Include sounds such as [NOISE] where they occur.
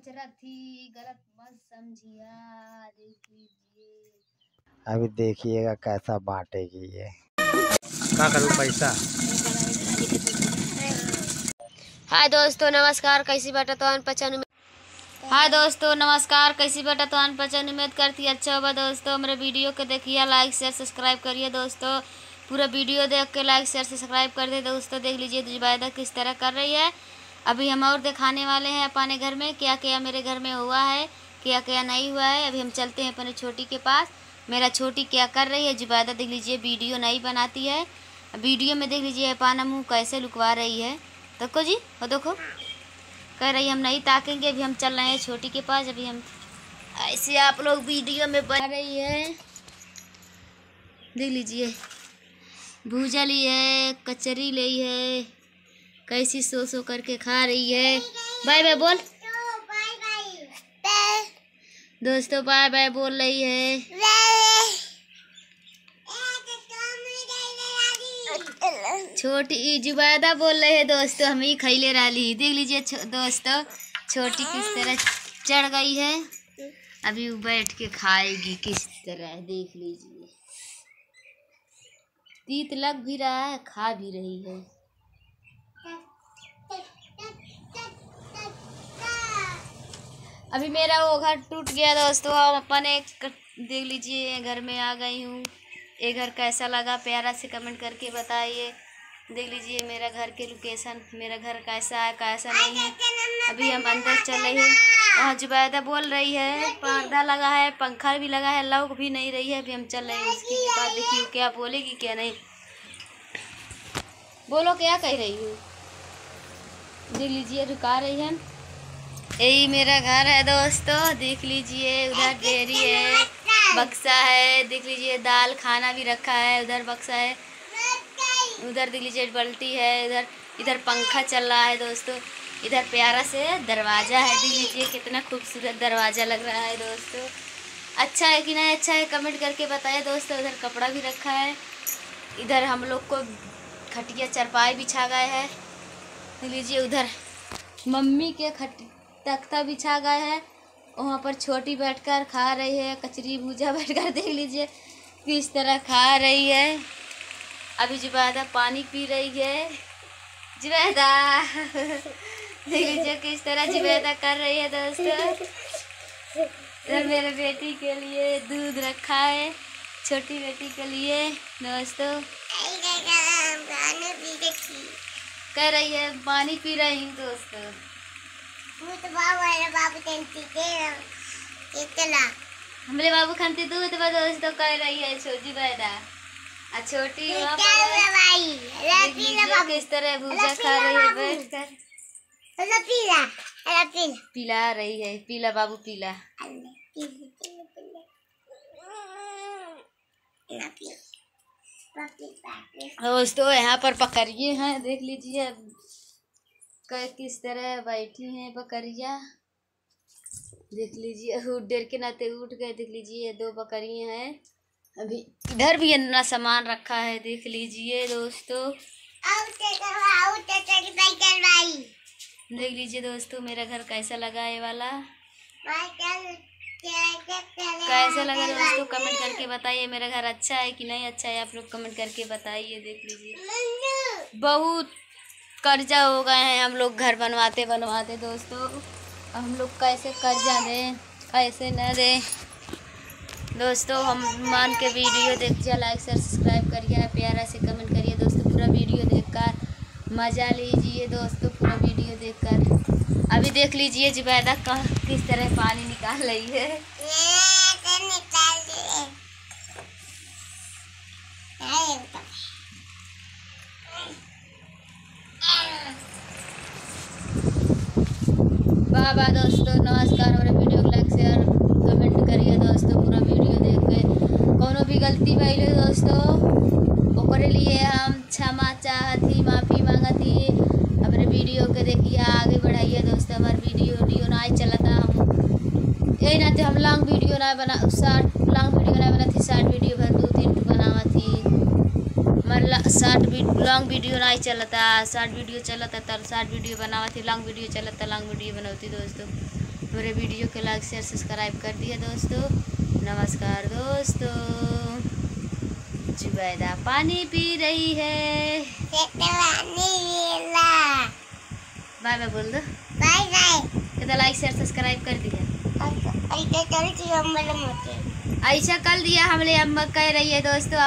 कचरा थी गलत मत समझिया अभी देखिएगा कैसा बांटेगी ये। का करूँ पैसा? हाय दोस्तों नमस्कार कैसी बेटा तो अन पहचान उम्मीद हाय दोस्तों नमस्कार कैसी बेटा तो अन पहचान उम्मीद करती है अच्छा होगा दोस्तों। मेरे वीडियो को देखिए लाइक शेयर सब्सक्राइब करिए दोस्तों। पूरा वीडियो देख के लाइक शेयर सब्सक्राइब कर दे दोस्तों। देख लीजिए जुबैदा किस तरह कर रही है। अभी हम और दिखाने वाले हैं अपने घर में, क्या क्या मेरे घर में हुआ है, क्या क्या नहीं हुआ है। अभी हम चलते हैं अपने छोटी के पास। मेरा छोटी क्या कर रही है, जुबैदा देख लीजिए, वीडियो नहीं बनाती है। वीडियो में देख लीजिए, पाना मुँह कैसे लुकवा रही है। देखो जी, वो देखो। कह रही हम नहीं ताकेंगे, अभी हम चल रहे हैं छोटी के पास, अभी हम ऐसे आप लोग वीडियो में बना रही है। देख लीजिए, भूजा ली है, कचरी ली है। कैसी सो सो करके खा रही है। बाय बाय बोल। दोस्तों बाय बाय बोल रही है। छोटी जुबैदा बोल रहे हैं दोस्तों, हम ही खैले रही देख लीजिए दोस्तों, छोटी किस तरह चढ़ गई है। अभी वो बैठ के खाएगी किस तरह, देख लीजिए। तीत लग भी रहा है, खा भी रही है। अभी मेरा वो घर टूट गया दोस्तों हम अपन एक देख लीजिए घर में आ गई हूँ। ये घर कैसा लगा, प्यारा से कमेंट करके बताइए। देख लीजिए मेरा घर के लोकेशन मेरा घर कैसा है, कैसा नहीं है। अभी हम अंदर चल रहे हैं। वहाँ जुबैदा बोल रही है, पर्दा लगा है, पंखा भी लगा है, लौक भी नहीं रही है। अभी हम चल रहे हैं उसकी बात देखिए क्या बोलेगी, क्या नहीं। बोलो क्या कह रही हूँ? देख लीजिए रुका रही है। यही मेरा घर है दोस्तों देख लीजिए उधर डेयरी है बक्सा है देख लीजिए दाल खाना भी रखा है उधर बक्सा है। उधर देख लीजिए बल्टी है इधर इधर पंखा चल रहा है दोस्तों। इधर प्यारा से दरवाज़ा है देख लीजिए कितना खूबसूरत दरवाज़ा लग रहा है दोस्तों। अच्छा है कि नहीं अच्छा है कमेंट करके बताइए दोस्तों उधर कपड़ा भी रखा है। इधर हम लोग को खटिया चरपाई बिछा गए है। लीजिए उधर। मम्मी के खट, तख्ता बिछा गए है। वहाँ पर छोटी बैठकर खा रही है। कचरी भूजा [LAUGHS] बैठकर देख लीजिए किस तरह खा रही है। अभी जुबैदा पानी पी रही है। जुबैदा। देख लीजिए किस तरह जुबैदा कर रही है दोस्तों। इधर मेरे बेटी के लिए दूध रखा है। छोटी बेटी के लिए। दोस्तों। कह रही है पानी पी रही हूँ दोस्तों। हमरे बाबू खाते दूध बा दोस्तों कह रही है छोटी बैदा आ छोटी किस तरह भूजा खा रही है बैठ कर। पिला रही है पीला बाबू पीला। दोस्तों, यहाँ पर पकड़िए हैं, देख लीजिए। किस तरह बैठी हैं बकरिया। देख लीजिए, उठ डेर के नाते उठ गए, देख लीजिए दो बकरियाँ हैं। अभी इधर भी अन्ना सामान रखा है, देख लीजिए दोस्तों। देख लीजिए दोस्तों, मेरा घर कैसा लगा ये वाला? कैसा लगा दोस्तों कमेंट करके बताइए, मेरा घर अच्छा है कि नहीं अच्छा है, आप लोग कमेंट करके बताइए, देख लीजिए। बहुत कर्जा हो गए हैं, हम लोग घर बनवाते बनवाते दोस्तों। हम लोग कैसे कर्जा दें कैसे न दें। दोस्तों, हम मान के वीडियो देखिए लाइक सब्सक्राइब करिए, प्यारा से कमेंट करिए दोस्तों। मज़ा लीजिए दोस्तों, पूरा वीडियो देखकर। अभी देख लीजिए जुबैदा किस तरह पानी निकाल रही है। वाह दोस्तों, नमस्कार हमारे वीडियो लाइक शेयर कमेंट करिए दोस्तों, पूरा वीडियो देख के। कोनो भी गलती भइल हो दोस्तों, ओकरे लिए हम क्षमा चाहती माफ़ी मांगती अपने वीडियो के देखिए, आगे बढ़ाइए दोस्तों, हमारे वीडियो वीडियो ना चला था हम यही ना थे हम लॉन्ग वीडियो ना बना शॉर्ट लॉन्ग वीडियो ना बना थी शॉर्ट वीडियो भर दो तीन बनावा थी। हमारे शॉर्ट लॉन्ग वीडियो नहीं चलता शॉर्ट वीडियो चलता तब शॉर्ट वीडियो बनावा थी लॉन्ग वीडियो चलता लॉन्ग वीडियो बनाती दोस्तों। मेरे वीडियो को लाइक, शेयर, सब्सक्राइब कर दिए दोस्तों। नमस्कार दोस्तों। जुबैदा पानी पी रही है। बाय बाय बोल दो। Bye bye. कितना लाइक शेयर सब्सक्राइब कर दिया। मोटे ऐसा कल दिया हमले अम्मा कह रही है दोस्तों